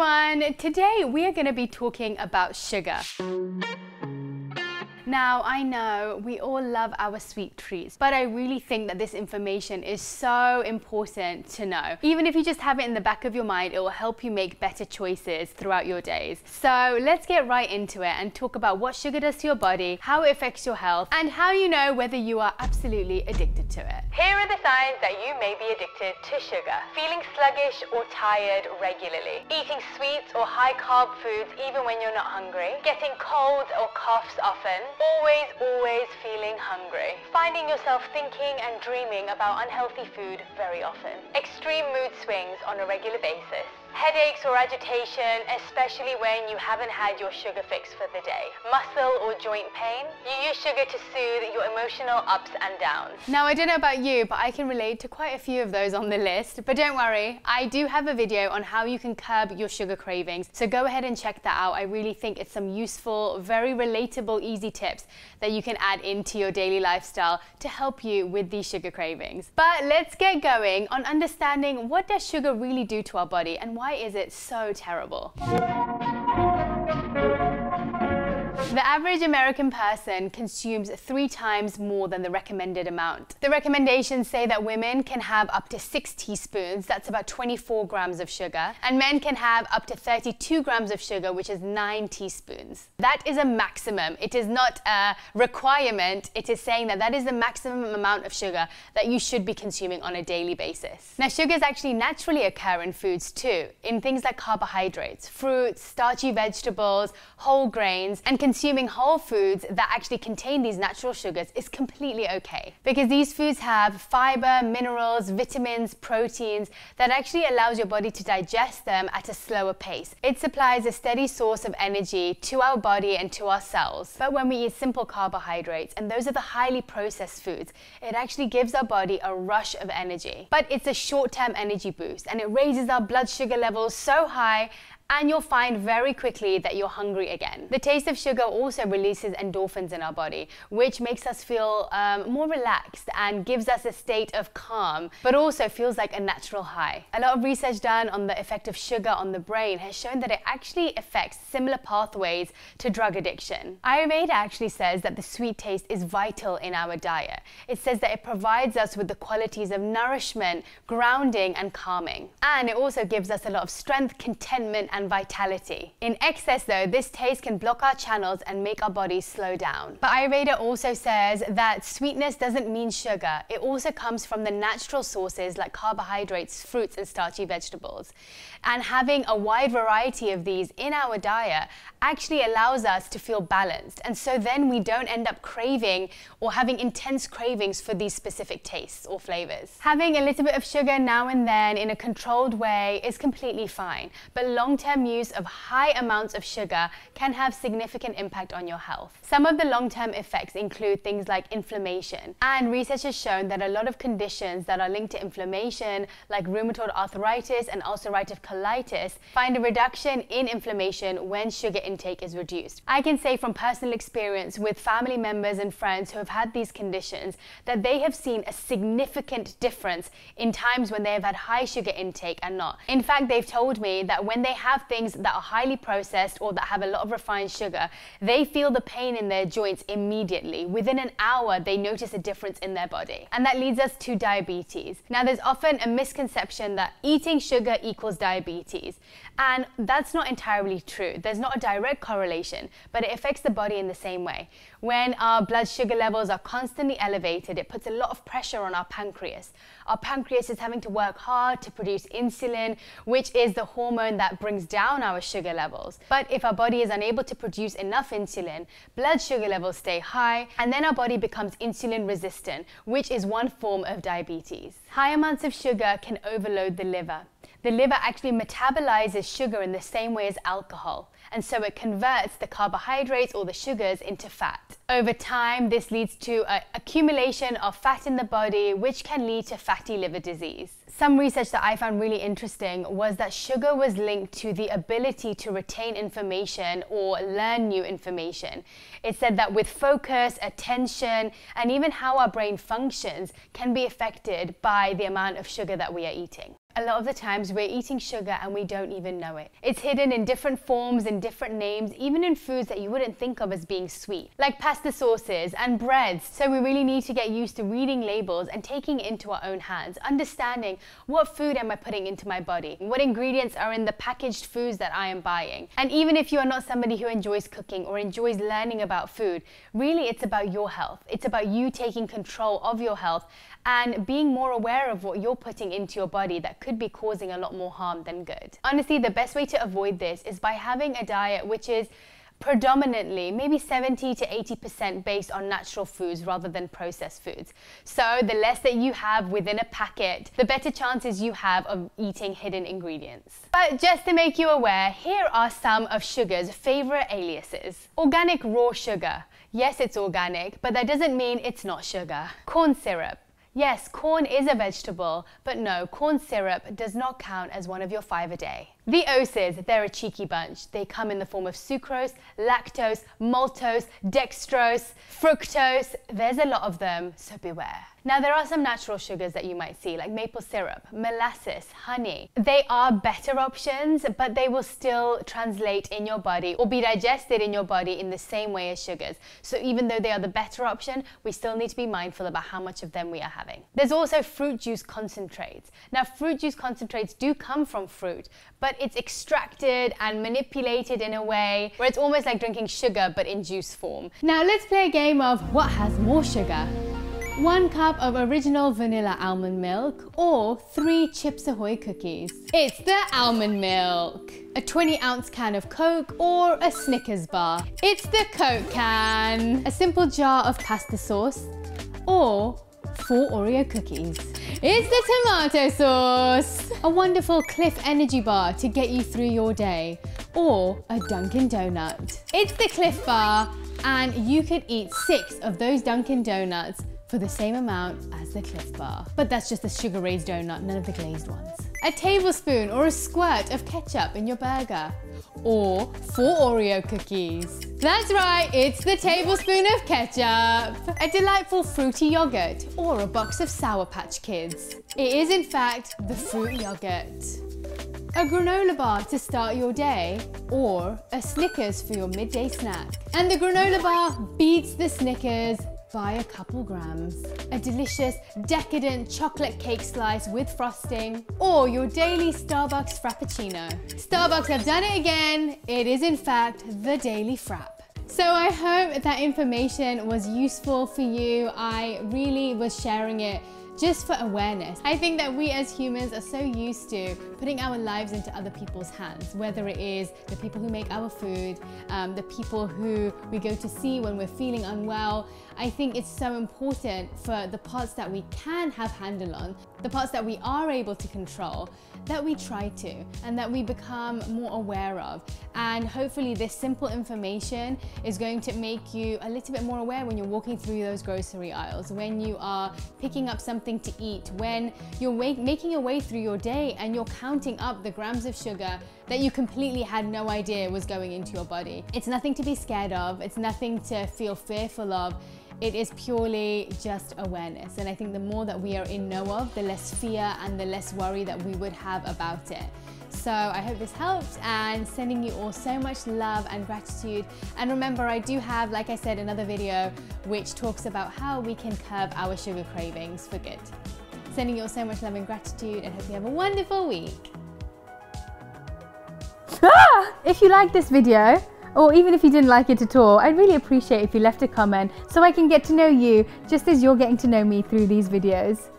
everyone! Today we are going to be talking about sugar. Now, I know we all love our sweet treats, but I really think that this information is so important to know. Even if you just have it in the back of your mind, it will help you make better choices throughout your days. So let's get right into it and talk about what sugar does to your body, how it affects your health, and how you know whether you are absolutely addicted to it. Here are the signs that you may be addicted to sugar. Feeling sluggish or tired regularly. Eating sweets or high carb foods even when you're not hungry. Getting colds or coughs often Always, always feeling hungry. Finding yourself thinking and dreaming about unhealthy food very often. Extreme mood swings on a regular basis. Headaches or agitation, especially when you haven't had your sugar fix for the day. Muscle or joint pain. You use sugar to soothe your emotional ups and downs. Now, I don't know about you, but I can relate to quite a few of those on the list. But don't worry, I do have a video on how you can curb your sugar cravings. So go ahead and check that out. I really think it's some useful, very relatable, easy tips that you can add into your daily lifestyle to help you with these sugar cravings. But let's get going on understanding what does sugar really do to our body and why is it so terrible? The average American person consumes three times more than the recommended amount. The recommendations say that women can have up to six teaspoons, that's about 24 grams of sugar, and men can have up to 32 grams of sugar, which is nine teaspoons. That is a maximum. It is not a requirement. It is saying that that is the maximum amount of sugar that you should be consuming on a daily basis. Now, sugars actually naturally occur in foods too, in things like carbohydrates, fruits, starchy vegetables, whole grains, and consuming whole foods that actually contain these natural sugars is completely okay because these foods have fiber, minerals, vitamins, proteins that actually allows your body to digest them at a slower pace. It supplies a steady source of energy to our body and to our cells. But when we eat simple carbohydrates, and those are the highly processed foods, it actually gives our body a rush of energy. But it's a short-term energy boost and it raises our blood sugar levels so high and you'll find very quickly that you're hungry again. The taste of sugar also releases endorphins in our body, which makes us feel um, more relaxed and gives us a state of calm, but also feels like a natural high. A lot of research done on the effect of sugar on the brain has shown that it actually affects similar pathways to drug addiction. Ayurveda actually says that the sweet taste is vital in our diet. It says that it provides us with the qualities of nourishment, grounding, and calming. And it also gives us a lot of strength, contentment, and and vitality. In excess though, this taste can block our channels and make our bodies slow down. But Ayurveda also says that sweetness doesn't mean sugar. It also comes from the natural sources like carbohydrates, fruits and starchy vegetables. And having a wide variety of these in our diet actually allows us to feel balanced. And so then we don't end up craving or having intense cravings for these specific tastes or flavors. Having a little bit of sugar now and then in a controlled way is completely fine. But long-term long-term use of high amounts of sugar can have significant impact on your health. Some of the long-term effects include things like inflammation. And research has shown that a lot of conditions that are linked to inflammation, like rheumatoid arthritis and ulcerative colitis, find a reduction in inflammation when sugar intake is reduced. I can say from personal experience with family members and friends who have had these conditions that they have seen a significant difference in times when they have had high sugar intake and not. In fact, they've told me that when they have have things that are highly processed or that have a lot of refined sugar, they feel the pain in their joints immediately. Within an hour, they notice a difference in their body. And that leads us to diabetes. Now, there's often a misconception that eating sugar equals diabetes. And that's not entirely true. There's not a direct correlation, but it affects the body in the same way. When our blood sugar levels are constantly elevated, it puts a lot of pressure on our pancreas. Our pancreas is having to work hard to produce insulin, which is the hormone that brings down our sugar levels. But if our body is unable to produce enough insulin, blood sugar levels stay high, and then our body becomes insulin resistant, which is one form of diabetes. High amounts of sugar can overload the liver. The liver actually metabolizes sugar in the same way as alcohol, and so it converts the carbohydrates or the sugars into fat. Over time, this leads to an accumulation of fat in the body, which can lead to fatty liver disease. Some research that I found really interesting was that sugar was linked to the ability to retain information or learn new information. It said that with focus, attention, and even how our brain functions can be affected by the amount of sugar that we are eating. A lot of the times we're eating sugar and we don't even know it. It's hidden in different forms and different names, even in foods that you wouldn't think of as being sweet, like pasta sauces and breads. So we really need to get used to reading labels and taking it into our own hands, understanding what food am I putting into my body, what ingredients are in the packaged foods that I am buying. And even if you are not somebody who enjoys cooking or enjoys learning about food, really it's about your health. It's about you taking control of your health and being more aware of what you're putting into your body that could be causing a lot more harm than good. Honestly, the best way to avoid this is by having a diet which is predominantly maybe 70 to 80% based on natural foods rather than processed foods. So the less that you have within a packet, the better chances you have of eating hidden ingredients. But just to make you aware, here are some of sugar's favorite aliases. Organic raw sugar. Yes, it's organic, but that doesn't mean it's not sugar. Corn syrup. Yes, corn is a vegetable, but no, corn syrup does not count as one of your five a day. The oses, they're a cheeky bunch. They come in the form of sucrose, lactose, maltose, dextrose, fructose. There's a lot of them, so beware. Now, there are some natural sugars that you might see, like maple syrup, molasses, honey. They are better options, but they will still translate in your body or be digested in your body in the same way as sugars. So even though they are the better option, we still need to be mindful about how much of them we are having. There's also fruit juice concentrates. Now, fruit juice concentrates do come from fruit, but it's extracted and manipulated in a way where it's almost like drinking sugar but in juice form. Now, let's play a game of what has more sugar. One cup of original vanilla almond milk or three Chips Ahoy cookies. It's the almond milk. A 20 ounce can of Coke or a Snickers bar. It's the Coke can. A simple jar of pasta sauce or four Oreo cookies. It's the tomato sauce. A wonderful Clif energy bar to get you through your day or a Dunkin' Donut. It's the Clif bar and you could eat six of those Dunkin' Donuts for the same amount as the Clif Bar. But that's just the sugar raised donut, none of the glazed ones. A tablespoon or a squirt of ketchup in your burger. Or four Oreo cookies. That's right, it's the tablespoon of ketchup. A delightful fruity yogurt or a box of Sour Patch Kids. It is in fact the fruit yogurt. A granola bar to start your day, or a Snickers for your midday snack. And the granola bar beats the Snickers by a couple grams. A delicious, decadent chocolate cake slice with frosting, or your daily Starbucks Frappuccino. Starbucks have done it again. It is in fact the Daily Frap. So I hope that information was useful for you. I really was sharing it just for awareness. I think that we as humans are so used to putting our lives into other people's hands, whether it is the people who make our food, um, the people who we go to see when we're feeling unwell. I think it's so important for the parts that we can have handle on, the parts that we are able to control, that we try to and that we become more aware of. And hopefully this simple information is going to make you a little bit more aware when you're walking through those grocery aisles, when you are picking up something to eat, when you're making your way through your day and you're counting up the grams of sugar that you completely had no idea was going into your body. It's nothing to be scared of. It's nothing to feel fearful of. It is purely just awareness. And I think the more that we are in know of, the less fear and the less worry that we would have about it. So I hope this helped and sending you all so much love and gratitude. And remember, I do have, like I said, another video which talks about how we can curb our sugar cravings for good. Sending you all so much love and gratitude and hope you have a wonderful week. Ah! If you liked this video, or even if you didn't like it at all, I'd really appreciate if you left a comment so I can get to know you just as you're getting to know me through these videos.